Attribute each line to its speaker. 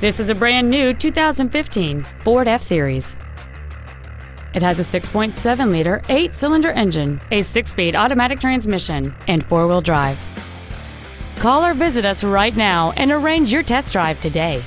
Speaker 1: This is a brand new 2015 Ford F-Series. It has a 6.7-liter eight-cylinder engine, a six-speed automatic transmission, and four-wheel drive. Call or visit us right now and arrange your test drive today.